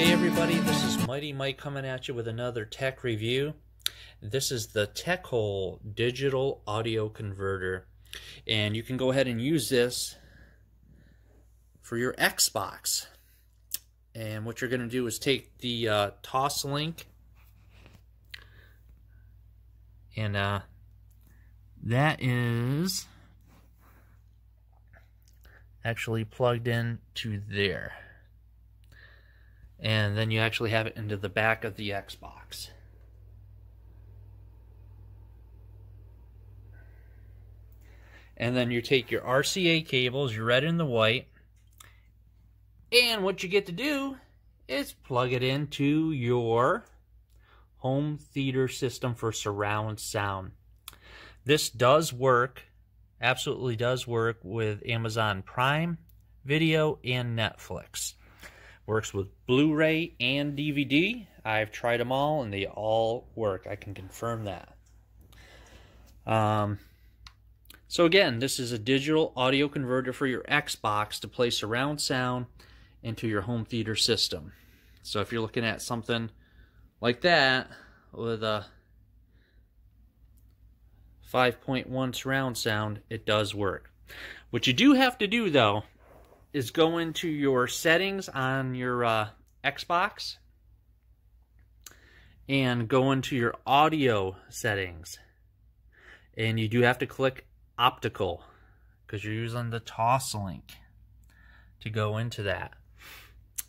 Hey everybody, this is Mighty Mike coming at you with another tech review. This is the Techole digital audio converter. And you can go ahead and use this for your Xbox. And what you're going to do is take the uh, Toslink and uh, that is actually plugged in to there and then you actually have it into the back of the Xbox. And then you take your RCA cables, your red and the white, and what you get to do is plug it into your home theater system for surround sound. This does work, absolutely does work with Amazon Prime Video and Netflix. Works with Blu-ray and DVD. I've tried them all and they all work. I can confirm that. Um, so again, this is a digital audio converter for your Xbox to play surround sound into your home theater system. So if you're looking at something like that with a 5.1 surround sound, it does work. What you do have to do though is go into your settings on your uh, Xbox and go into your audio settings. And you do have to click optical because you're using the Toslink to go into that.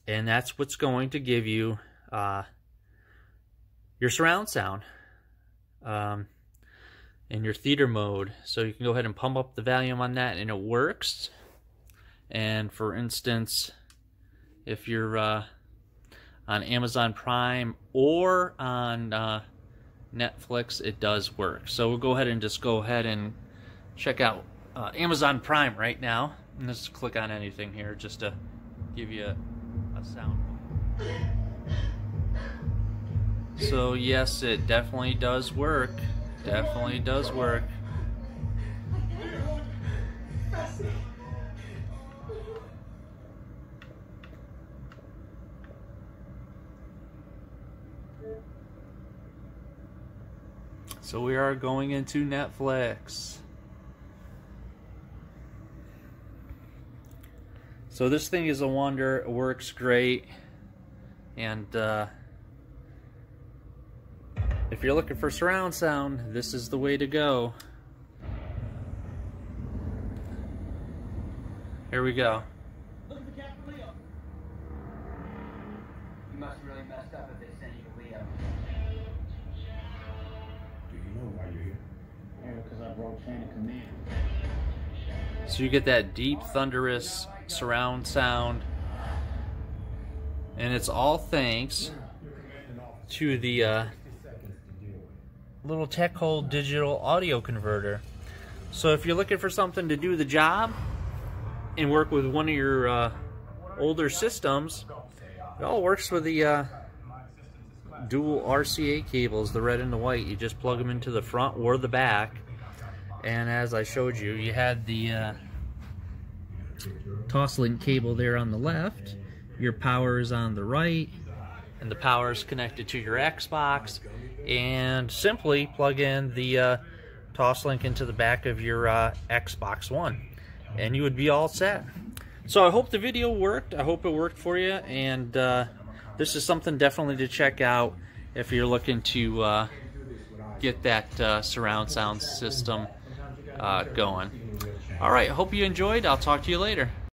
And that's what's going to give you uh, your surround sound um, in your theater mode. So you can go ahead and pump up the volume on that and it works. And for instance, if you're uh, on Amazon Prime or on uh, Netflix, it does work. So we'll go ahead and just go ahead and check out uh, Amazon Prime right now. And let's click on anything here just to give you a, a sound. So yes, it definitely does work. Definitely does work. So we are going into Netflix. So this thing is a wonder. It works great. And uh, if you're looking for surround sound, this is the way to go. Here we go. Look at the cat for Leo. You must really up if they you to Leo. You know why you're here? Yeah, because I broke chain of command. So you get that deep, thunderous surround sound. And it's all thanks to the uh, little Techole digital audio converter. So if you're looking for something to do the job and work with one of your uh, older systems, it all works with the uh, dual RCA cables, the red and the white. You just plug them into the front or the back. And as I showed you, you had the uh, Toslink cable there on the left. Your power is on the right. And the power is connected to your Xbox. And simply plug in the uh, Toslink into the back of your uh, Xbox One. And you would be all set. So I hope the video worked. I hope it worked for you. And uh, this is something definitely to check out if you're looking to uh, get that uh, surround sound system uh, going. All right, hope you enjoyed. I'll talk to you later.